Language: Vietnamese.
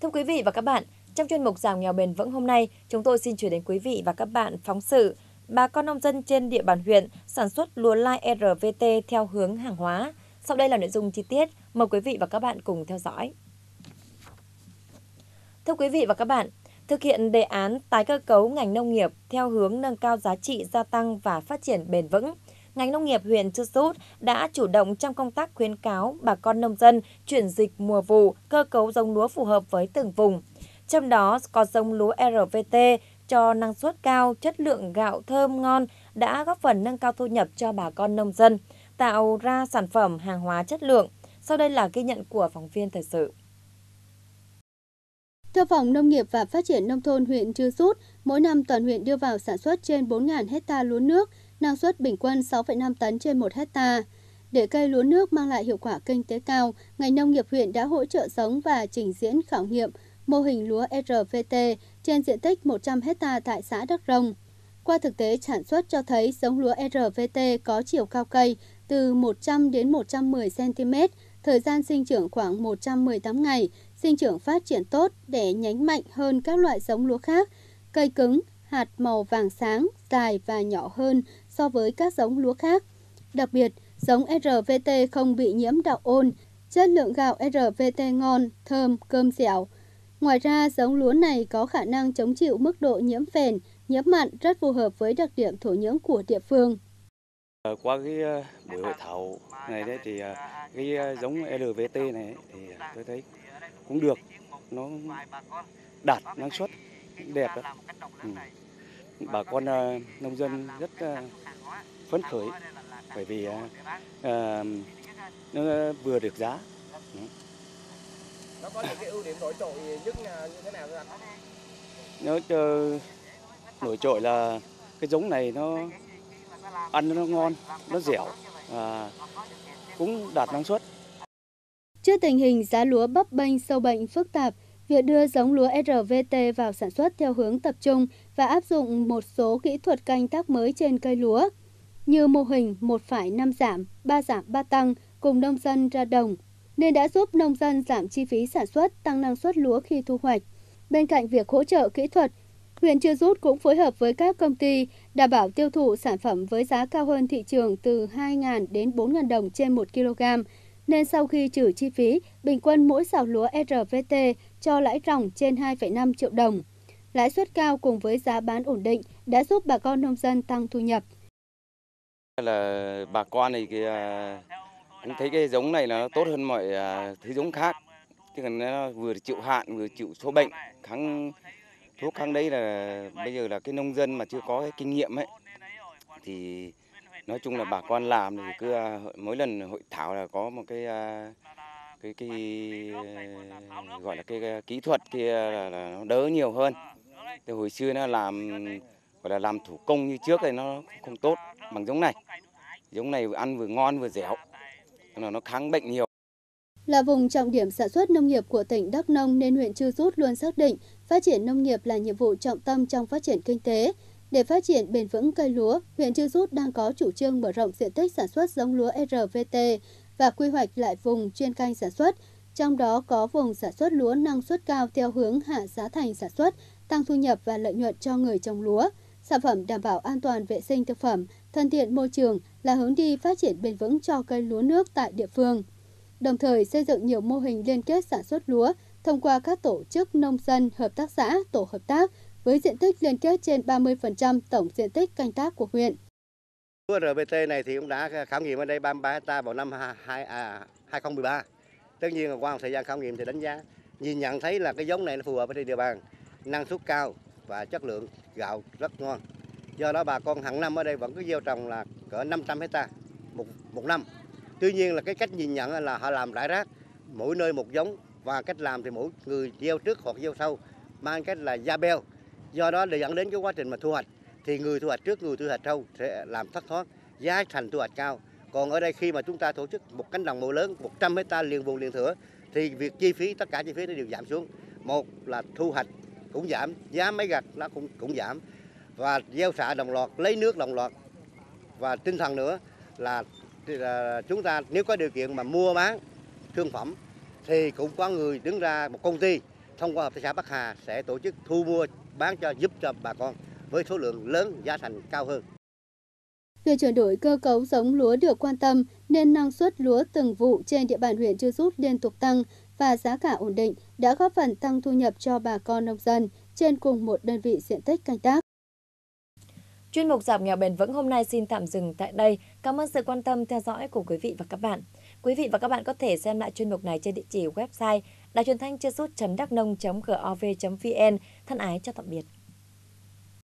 Thưa quý vị và các bạn, trong chuyên mục giảm nghèo bền vững hôm nay, chúng tôi xin chuyển đến quý vị và các bạn phóng sự bà con nông dân trên địa bàn huyện sản xuất lúa lai RVT theo hướng hàng hóa. Sau đây là nội dung chi tiết, mời quý vị và các bạn cùng theo dõi. Thưa quý vị và các bạn, thực hiện đề án tái cơ cấu ngành nông nghiệp theo hướng nâng cao giá trị gia tăng và phát triển bền vững, ngành nông nghiệp huyện Chư Sút đã chủ động trong công tác khuyến cáo bà con nông dân chuyển dịch mùa vụ, cơ cấu giống lúa phù hợp với từng vùng. Trong đó có giống lúa RVT cho năng suất cao, chất lượng gạo thơm ngon đã góp phần nâng cao thu nhập cho bà con nông dân, tạo ra sản phẩm hàng hóa chất lượng. Sau đây là ghi nhận của phóng viên thời sự. Theo Phòng Nông nghiệp và Phát triển Nông thôn huyện Chư Sút, mỗi năm toàn huyện đưa vào sản xuất trên 4.000 hecta lúa nước, năng suất bình quân 6,5 tấn trên 1 hecta. Để cây lúa nước mang lại hiệu quả kinh tế cao, ngành nông nghiệp huyện đã hỗ trợ giống và trình diễn khảo nghiệm mô hình lúa RVT trên diện tích 100 hecta tại xã Đắc Rồng. Qua thực tế sản xuất cho thấy giống lúa RVT có chiều cao cây từ 100 đến 110 cm, thời gian sinh trưởng khoảng 118 ngày, sinh trưởng phát triển tốt để nhánh mạnh hơn các loại giống lúa khác. Cây cứng, hạt màu vàng sáng, dài và nhỏ hơn so với các giống lúa khác. Đặc biệt, giống RVT không bị nhiễm đạo ôn, chất lượng gạo RVT ngon, thơm, cơm dẻo. Ngoài ra, giống lúa này có khả năng chống chịu mức độ nhiễm phèn, nhiễm mặn rất phù hợp với đặc điểm thổ nhưỡng của địa phương. Ờ, qua cái ờ, buổi hội thảo này đấy thì ờ, cái giống RVT này thì tôi thấy cũng được, nó đạt năng suất đẹp đó. Ừ bà con uh, nông dân rất uh, phấn khởi bởi vì uh, nó vừa được giá. Nó có những cái ưu điểm nổi trội nhất như thế nào thưa anh? Nó nổi trội là cái giống này nó ăn nó ngon, nó dẻo, à, cũng đạt năng suất. Trước tình hình giá lúa bấp bênh sâu bệnh phức tạp, Việc đưa giống lúa RVT vào sản xuất theo hướng tập trung và áp dụng một số kỹ thuật canh tác mới trên cây lúa, như mô hình một phải năm giảm, ba giảm ba tăng cùng nông dân ra đồng, nên đã giúp nông dân giảm chi phí sản xuất, tăng năng suất lúa khi thu hoạch. Bên cạnh việc hỗ trợ kỹ thuật, huyện Chưa Rút cũng phối hợp với các công ty đảm bảo tiêu thụ sản phẩm với giá cao hơn thị trường từ 2.000 đến 4.000 đồng trên 1 kg, nên sau khi trừ chi phí, bình quân mỗi xào lúa RVT cho lãi ròng trên 2,5 triệu đồng. Lãi suất cao cùng với giá bán ổn định đã giúp bà con nông dân tăng thu nhập. Là bà con này thì à, cũng thấy cái giống này là nó tốt hơn mọi à, thứ giống khác. Chứ còn nó vừa chịu hạn vừa chịu số bệnh, kháng thuốc kháng đấy là bây giờ là cái nông dân mà chưa có cái kinh nghiệm ấy thì nói chung là bà con làm thì cứ à, mỗi lần hội thảo là có một cái cái cái gọi là cái, cái kỹ thuật kia là, là nó đỡ nhiều hơn. Từ hồi xưa nó làm gọi là làm thủ công như trước thì nó không tốt bằng giống này. Giống này ăn vừa ngon vừa dẻo, nó nó kháng bệnh nhiều. Là vùng trọng điểm sản xuất nông nghiệp của tỉnh Đắk Nông nên huyện Chư Rút luôn xác định phát triển nông nghiệp là nhiệm vụ trọng tâm trong phát triển kinh tế. Để phát triển bền vững cây lúa, huyện Chư Rút đang có chủ trương mở rộng diện tích sản xuất giống lúa RVT và quy hoạch lại vùng chuyên canh sản xuất, trong đó có vùng sản xuất lúa năng suất cao theo hướng hạ giá thành sản xuất, tăng thu nhập và lợi nhuận cho người trồng lúa. Sản phẩm đảm bảo an toàn vệ sinh thực phẩm, thân thiện môi trường là hướng đi phát triển bền vững cho cây lúa nước tại địa phương. Đồng thời xây dựng nhiều mô hình liên kết sản xuất lúa thông qua các tổ chức nông dân, hợp tác xã, tổ hợp tác với diện tích liên kết trên 30% tổng diện tích canh tác của huyện. Lúa RBT này thì cũng đã khám nghiệm ở đây 33 hecta vào năm 2, à, 2013. Tất nhiên là qua một thời gian khảo nghiệm thì đánh giá, nhìn nhận thấy là cái giống này nó phù hợp với địa bàn, năng suất cao và chất lượng gạo rất ngon. Do đó bà con hàng năm ở đây vẫn cứ gieo trồng là cỡ 500 hecta một một năm. Tuy nhiên là cái cách nhìn nhận là họ làm rải rác, mỗi nơi một giống và cách làm thì mỗi người gieo trước hoặc gieo sau mang cách là da beo. Do đó để dẫn đến cái quá trình mà thu hoạch thì người thu hoạch trước người thu hoạch sau sẽ làm thất thoát giá thành thu hoạch cao. Còn ở đây khi mà chúng ta tổ chức một cánh đồng mẫu lớn 100 hecta liền vùng liền thửa thì việc chi phí tất cả chi phí nó đều giảm xuống. Một là thu hoạch cũng giảm, giá máy gặt nó cũng cũng giảm và gieo xạ đồng loạt, lấy nước đồng loạt và tinh thần nữa là, là chúng ta nếu có điều kiện mà mua bán thương phẩm thì cũng có người đứng ra một công ty thông qua hợp tác xã Bắc Hà sẽ tổ chức thu mua bán cho giúp cho bà con với số lượng lớn giá thành cao hơn. Việc chuyển đổi cơ cấu giống lúa được quan tâm nên năng suất lúa từng vụ trên địa bàn huyện Chư Sút liên tục tăng và giá cả ổn định đã góp phần tăng thu nhập cho bà con nông dân trên cùng một đơn vị diện tích canh tác. Chuyên mục giảm nghèo bền vững hôm nay xin tạm dừng tại đây. Cảm ơn sự quan tâm theo dõi của quý vị và các bạn. Quý vị và các bạn có thể xem lại chuyên mục này trên địa chỉ website đài truyền thanh chơ sút đắk nông gov vn Thân ái chào tạm biệt.